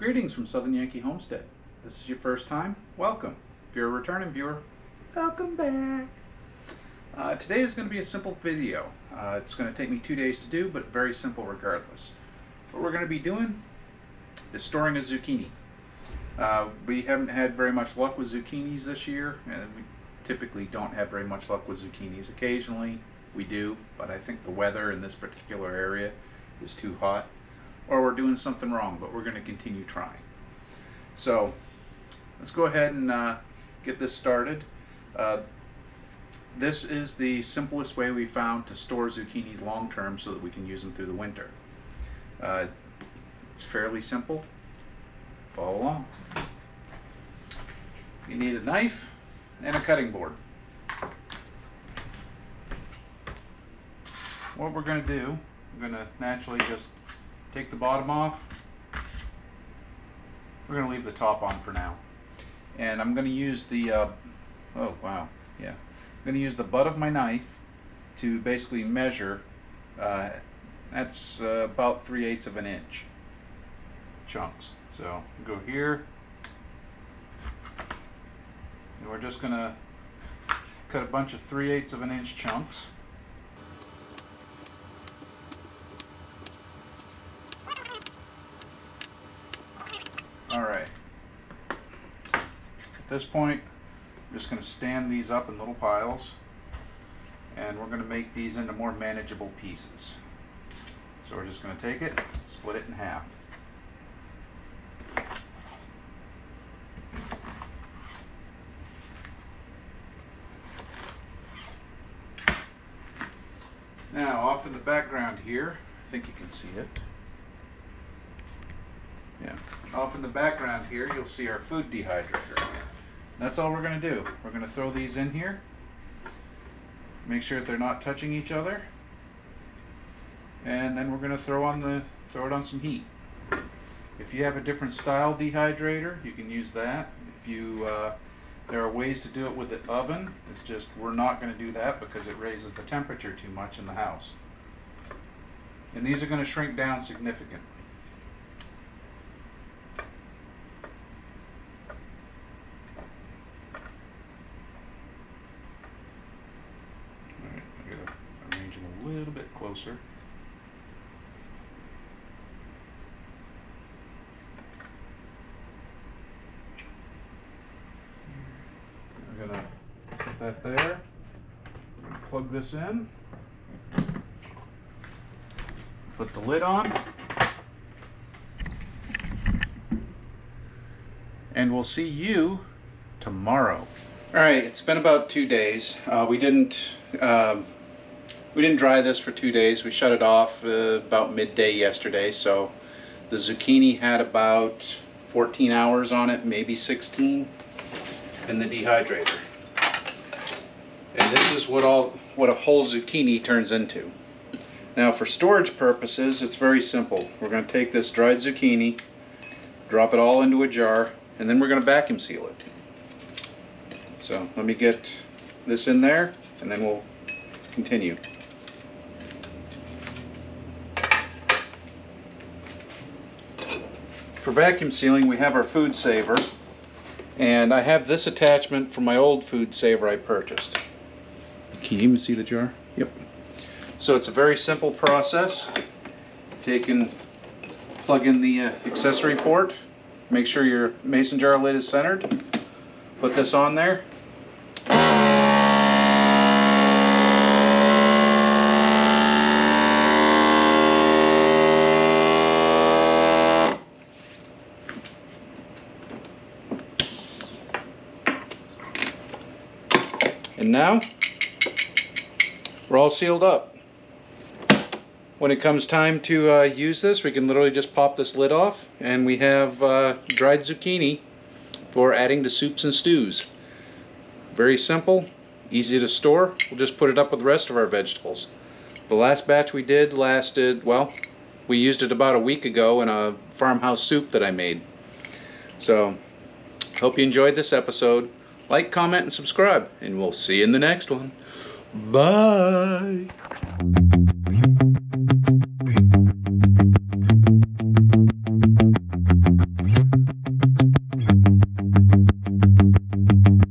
Greetings from Southern Yankee Homestead. This is your first time? Welcome. If you're a returning viewer, welcome back. Uh, today is going to be a simple video. Uh, it's going to take me two days to do, but very simple regardless. What we're going to be doing is storing a zucchini. Uh, we haven't had very much luck with zucchinis this year, and we typically don't have very much luck with zucchinis. Occasionally we do, but I think the weather in this particular area is too hot we're doing something wrong, but we're going to continue trying. So let's go ahead and uh, get this started. Uh, this is the simplest way we found to store zucchinis long term so that we can use them through the winter. Uh, it's fairly simple. Follow along. You need a knife and a cutting board. What we're going to do, we're going to naturally just take the bottom off. We're going to leave the top on for now. And I'm going to use the, uh, oh wow, yeah. I'm going to use the butt of my knife to basically measure, uh, that's uh, about 3 eighths of an inch chunks. So go here, and we're just going to cut a bunch of 3 eighths of an inch chunks. All right. At this point, I'm just going to stand these up in little piles and we're going to make these into more manageable pieces. So we're just going to take it, split it in half. Now, off in the background here, I think you can see it. Yeah. Off in the background here, you'll see our food dehydrator. That's all we're going to do. We're going to throw these in here. Make sure that they're not touching each other. And then we're going to throw on the throw it on some heat. If you have a different style dehydrator, you can use that. If you uh, there are ways to do it with the oven. It's just we're not going to do that because it raises the temperature too much in the house. And these are going to shrink down significantly. little bit closer. We're gonna put that there. plug this in. Put the lid on. And we'll see you tomorrow. All right, it's been about two days. Uh, we didn't um, we didn't dry this for two days. We shut it off uh, about midday yesterday, so the zucchini had about 14 hours on it, maybe 16, in the dehydrator. And this is what all what a whole zucchini turns into. Now for storage purposes, it's very simple. We're going to take this dried zucchini, drop it all into a jar, and then we're going to vacuum seal it. So let me get this in there, and then we'll continue. For vacuum sealing, we have our FoodSaver. And I have this attachment from my old FoodSaver I purchased. Can you even see the jar? Yep. So it's a very simple process. Take and plug in the uh, accessory port. Make sure your mason jar lid is centered. Put this on there. And now, we're all sealed up. When it comes time to uh, use this, we can literally just pop this lid off and we have uh, dried zucchini for adding to soups and stews. Very simple, easy to store. We'll just put it up with the rest of our vegetables. The last batch we did lasted, well, we used it about a week ago in a farmhouse soup that I made. So, hope you enjoyed this episode. Like, comment, and subscribe, and we'll see you in the next one. Bye.